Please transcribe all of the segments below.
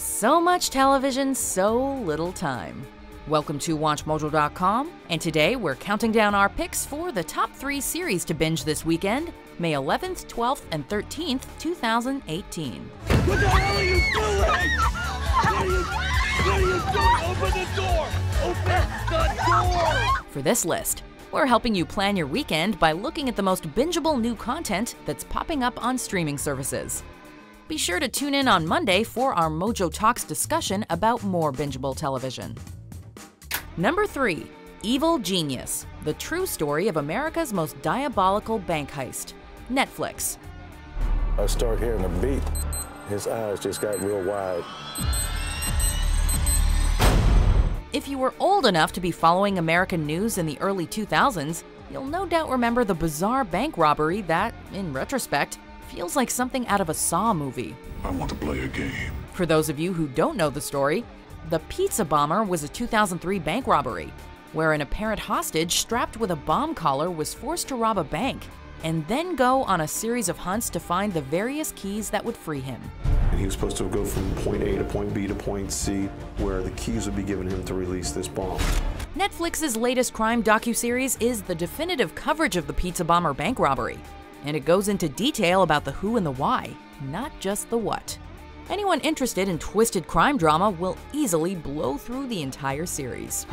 So much television, so little time. Welcome to WatchMojo.com, and today we're counting down our picks for the top three series to binge this weekend, May 11th, 12th, and 13th, 2018. What the hell are you doing? What are you, what are you doing? Open the door! Open the door! For this list, we're helping you plan your weekend by looking at the most bingeable new content that's popping up on streaming services. Be sure to tune in on Monday for our Mojo Talks discussion about more bingeable television. Number 3. Evil Genius The True Story of America's Most Diabolical Bank Heist. Netflix. I start hearing a beat. His eyes just got real wide. If you were old enough to be following American news in the early 2000s, you'll no doubt remember the bizarre bank robbery that, in retrospect, feels like something out of a Saw movie. I want to play a game. For those of you who don't know the story, the Pizza Bomber was a 2003 bank robbery, where an apparent hostage strapped with a bomb collar was forced to rob a bank and then go on a series of hunts to find the various keys that would free him. And he was supposed to go from point A to point B to point C, where the keys would be given him to release this bomb. Netflix's latest crime docuseries is the definitive coverage of the Pizza Bomber bank robbery, and it goes into detail about the who and the why, not just the what. Anyone interested in twisted crime drama will easily blow through the entire series.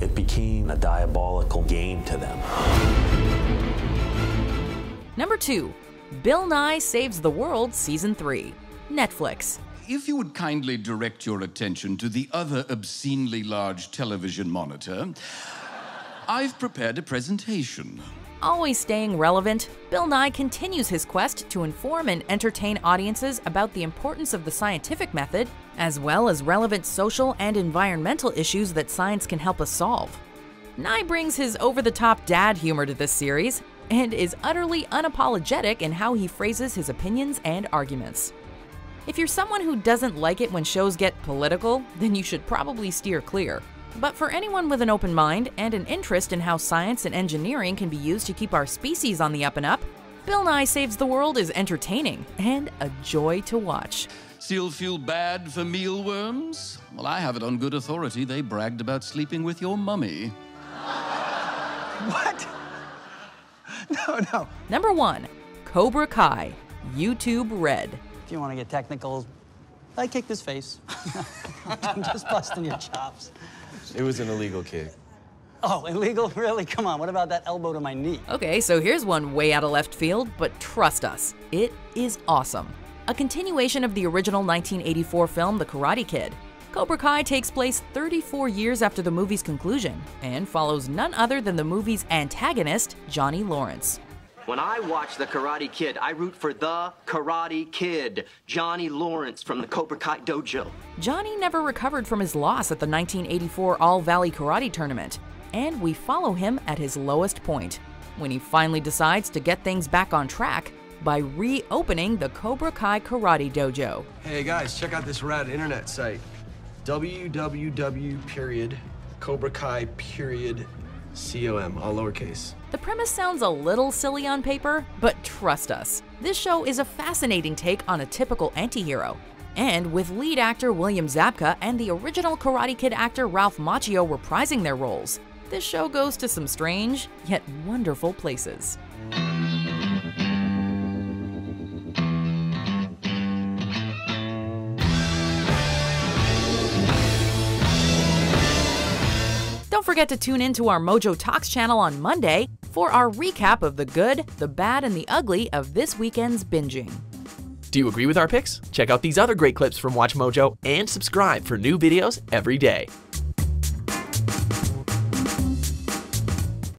It became a diabolical game to them. Number 2. Bill Nye Saves the World Season 3. Netflix. If you would kindly direct your attention to the other obscenely large television monitor, I've prepared a presentation. Always staying relevant, Bill Nye continues his quest to inform and entertain audiences about the importance of the scientific method, as well as relevant social and environmental issues that science can help us solve. Nye brings his over the top dad humor to this series and is utterly unapologetic in how he phrases his opinions and arguments. If you're someone who doesn't like it when shows get political, then you should probably steer clear. But for anyone with an open mind and an interest in how science and engineering can be used to keep our species on the up and up, Bill Nye Saves the World is entertaining and a joy to watch. Still feel bad for mealworms? Well, I have it on good authority they bragged about sleeping with your mummy. What? No, no. Number 1. Cobra Kai, YouTube Red. If you want to get technical, I kicked his face. I'm just busting your chops. It was an illegal kick. Oh, illegal? Really? Come on, what about that elbow to my knee? Okay, so here's one way out of left field, but trust us, it is awesome. A continuation of the original 1984 film The Karate Kid. Cobra Kai takes place 34 years after the movie's conclusion and follows none other than the movie's antagonist, Johnny Lawrence. When I watch The Karate Kid, I root for the Karate Kid, Johnny Lawrence from the Cobra Kai Dojo. Johnny never recovered from his loss at the 1984 All Valley Karate Tournament, and we follow him at his lowest point, when he finally decides to get things back on track by reopening the Cobra Kai Karate Dojo. Hey guys, check out this rad internet site. www com all lowercase. The premise sounds a little silly on paper, but trust us, this show is a fascinating take on a typical antihero. And with lead actor William Zabka and the original Karate Kid actor Ralph Macchio reprising their roles, this show goes to some strange, yet wonderful places. Don't forget to tune in to our Mojo Talks channel on Monday for our recap of the good, the bad, and the ugly of this weekend's binging. Do you agree with our picks? Check out these other great clips from Watch Mojo and subscribe for new videos every day.